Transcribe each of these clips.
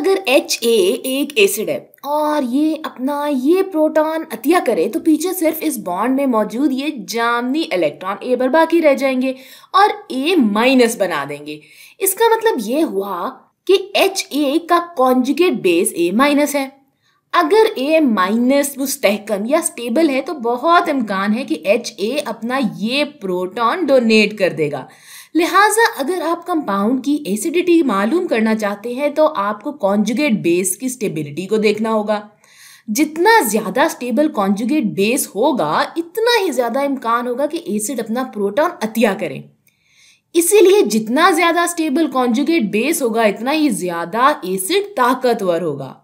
अगर H A एक acid है और ये अपना ये प्रोटॉन अतिया करे तो पीछे सिर्फ़ इस बॉन्ड में मौजूद ये जामनी इलेक्ट्रॉन ए पर बाकी रह जाएँगे और ए माइनस बना देंगे। इसका मतलब ये हुआ कि एच ए का कॉन्जुगेट बेस ए माइनस है। अगर ए माइनस मुस्तकम या स्टेबल है तो बहुत इम्कान है कि एच ए अपना ये प्रोटॉन डोनेट कर देगा। लिहाजा अगर आप कंपाउंड की एसिडिटी मालूम करना चाहते हैं तो आपको कॉन्जुगेट बेस की स्टेबिलिटी को देखना होगा। जितना ज़्यादा स्टेबल कॉन्जुगेट बेस होगा, इतना ही ज़्यादा इम्कान होगा कि एसिड अपना प्रोटॉन अतिया करें। इसीलिए जितना ज़्यादा स्टेबल कॉन्जुगेट बेस होगा, इतना ही ज़्यादा एसिड ताकतवर होगा।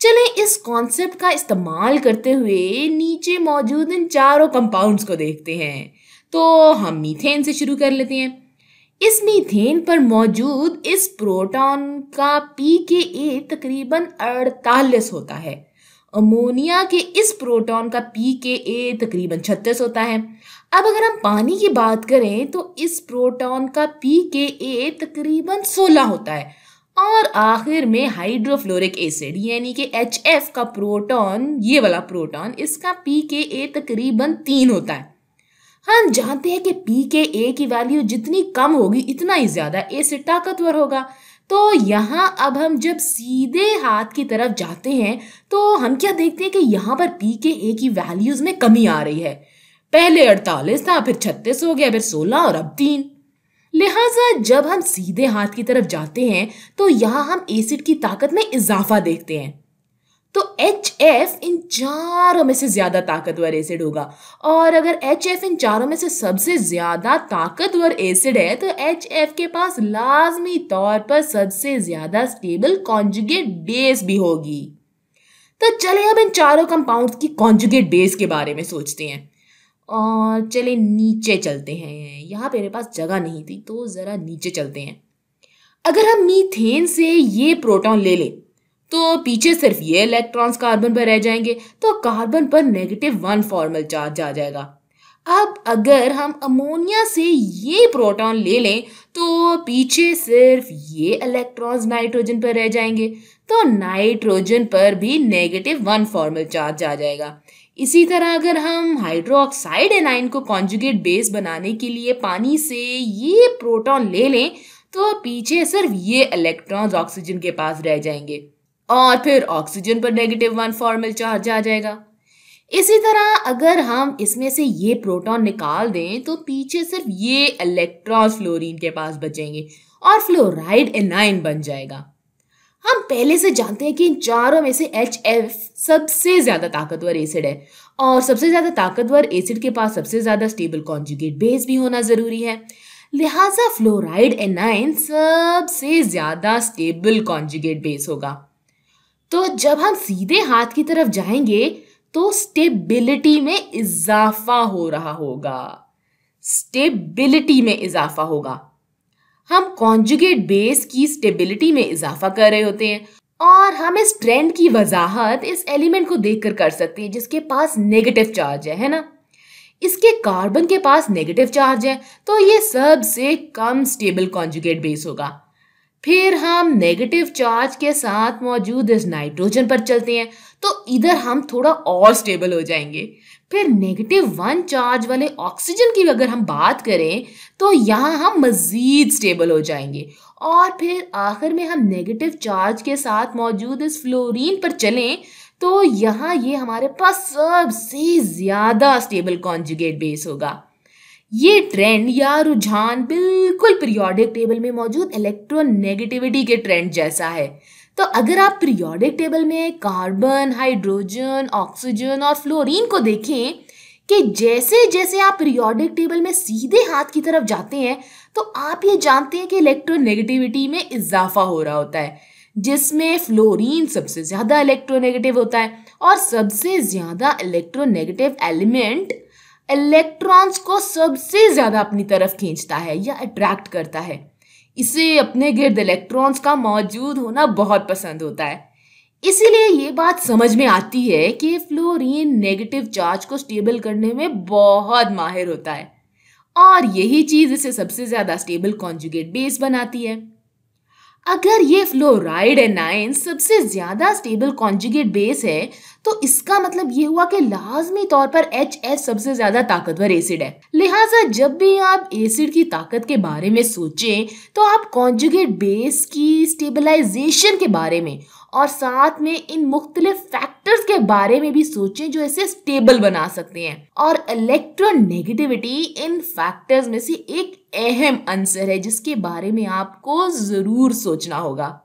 चलें, इस कॉन्सेप्ट का इस्तेमाल करते हुए नीचे मौजूद इन चारों कंपाउंड्स को देखते हैं। तो हम मीथेन से शुरू कर लेते हैं। इस मीथेन पर मौजूद इस प्रोटॉन का पी के ए तकरीबन अड़तालीस होता है। अमोनिया के इस प्रोटॉन का पी के ए तकरीबन छत्तीस होता है। अब अगर हम पानी की बात करें तो इस प्रोटॉन का पी के ए तकरीबन सोलह होता है और आखिर में हाइड्रोफ्लोरिक एसिड, यानी कि एच एफ़ का प्रोटॉन, ये वाला प्रोटॉन, इसका पी के ए तकरीबन तीन होता है। हम जानते हैं कि पी के ए की वैल्यू जितनी कम होगी, इतना ही ज़्यादा एसिड ताकतवर होगा। तो यहाँ अब हम जब सीधे हाथ की तरफ़ जाते हैं तो हम क्या देखते हैं कि यहाँ पर पी के ए की वैल्यूज़ में कमी आ रही है। पहले अड़तालीस था, फिर छत्तीस हो गया, फिर सोलह और अब तीन। लिहाजा जब हम सीधे हाथ की तरफ़ जाते हैं तो यहाँ हम एसिड की ताकत में इजाफा देखते हैं। तो एच एफ़ इन चारों में से ज़्यादा ताकतवर एसिड होगा। और अगर एच एफ़ इन चारों में से सबसे ज़्यादा ताकतवर एसिड है तो एच एफ़ के पास लाजमी तौर पर सबसे ज़्यादा स्टेबल कॉन्जुगेट बेस भी होगी। तो चले अब इन चारों कंपाउंड्स की कॉन्जुगेट बेस के बारे में सोचते हैं। और चले नीचे चलते हैं। यहाँ मेरे पास जगह नहीं थी तो ज़रा नीचे चलते हैं। अगर हम मीथेन से ये प्रोटॉन ले लें तो पीछे सिर्फ़ ये इलेक्ट्रॉन्स कार्बन पर रह जाएँगे तो कार्बन पर नेगेटिव वन फॉर्मल चार्ज आ जाएगा। अब अगर हम अमोनिया से ये प्रोटॉन ले लें तो पीछे सिर्फ़ ये इलेक्ट्रॉन्स नाइट्रोजन पर रह जाएँगे तो नाइट्रोजन पर भी नेगेटिव वन फॉर्मल चार्ज आ जाएगा। इसी तरह अगर हम हाइड्रोक्साइड एनाइन को कॉन्जुगेट बेस बनाने के लिए पानी से ये प्रोटॉन ले लें तो पीछे सिर्फ़ ये इलेक्ट्रॉन्स ऑक्सीजन के पास रह जाएँगे। और फिर ऑक्सीजन पर नेगेटिव वन फॉर्मल चार्ज आ जाएगा। इसी तरह अगर हम इसमें से ये प्रोटॉन निकाल दें तो पीछे सिर्फ़ ये इलेक्ट्रॉन्स फ्लोरीन के पास बचेंगे और फ्लोराइड एनाइन बन जाएगा। हम पहले से जानते हैं कि इन चारों में से एच एफ़ सबसे ज़्यादा ताकतवर एसिड है और सबसे ज़्यादा ताकतवर एसिड के पास सबसे ज़्यादा स्टेबल कॉन्जुगेट बेस भी होना ज़रूरी है। लिहाजा फ्लोराइड एनाइन सबसे ज़्यादा स्टेबल कॉन्जुगेट बेस होगा। तो जब हम सीधे हाथ की तरफ़ जाएँगे तो स्टेबिलिटी में इजाफा हो रहा होगा। स्टेबिलिटी में इजाफा होगा। हम कॉन्जुगेट बेस की स्टेबिलिटी में इजाफा कर रहे होते हैं और हम इस ट्रेंड की वजाहत इस एलिमेंट को देखकर कर सकते हैं, जिसके पास नेगेटिव चार्ज है है ना? इसके कार्बन के पास नेगेटिव चार्ज है तो ये सबसे कम स्टेबल कॉन्जुगेट बेस होगा। फिर हम नेगेटिव चार्ज के साथ मौजूद इस नाइट्रोजन पर चलते हैं। तो इधर हम थोड़ा और स्टेबल हो जाएँगे। फिर नेगेटिव वन चार्ज वाले ऑक्सीजन की अगर हम बात करें तो यहाँ हम मज़ीद स्टेबल हो जाएँगे। और फिर आखिर में हम नेगेटिव चार्ज के साथ मौजूद इस फ्लोरीन पर चलें तो यहाँ ये हमारे पास सबसे ज़्यादा स्टेबल कॉन्जुगेट बेस होगा। ये ट्रेंड या रुझान बिल्कुल पीरियोडिक टेबल में मौजूद इलेक्ट्रोनेगेटिविटी के ट्रेंड जैसा है। तो अगर आप पीरियोडिक टेबल में कार्बन हाइड्रोजन ऑक्सीजन और फ्लोरीन को देखें कि जैसे जैसे आप पीरियोडिक टेबल में सीधे हाथ की तरफ़ जाते हैं तो आप ये जानते हैं कि इलेक्ट्रोनेगेटिविटी में इजाफा हो रहा होता है, जिसमें फ्लोरीन सबसे ज़्यादा इलेक्ट्रोनेगेटिव होता है और सबसे ज़्यादा इलेक्ट्रोनेगेटिव एलिमेंट इलेक्ट्रॉन्स को सबसे ज़्यादा अपनी तरफ़ खींचता है या अट्रैक्ट करता है। इसे अपने गिर्द इलेक्ट्रॉन्स का मौजूद होना बहुत पसंद होता है। इसीलिए ये बात समझ में आती है कि फ्लोरीन नेगेटिव चार्ज को स्टेबल करने में बहुत माहिर होता है। और यही चीज़ इसे सबसे ज़्यादा स्टेबल कॉन्जुगेट बेस बनाती है। अगर ये फ्लोराइड एनाइन सबसे ज़्यादा स्टेबल कॉन्जुगेट बेस है तो इसका मतलब ये हुआ कि लाजमी तौर पर एच एस सबसे ज़्यादा ताकतवर एसिड है। लिहाजा जब भी आप एसिड की ताकत के बारे में सोचें तो आप कॉन्जुगेट बेस की स्टेबलाइजेशन के बारे में और साथ में इन मुख्तलिफ़ फैक्टर्स के बारे में भी सोचें जो इसे स्टेबल बना सकते हैं। और इलेक्ट्रोनेगेटिविटी इन फैक्टर्स में से एक अहम अंसर है जिसके बारे में आपको ज़रूर सोचना होगा।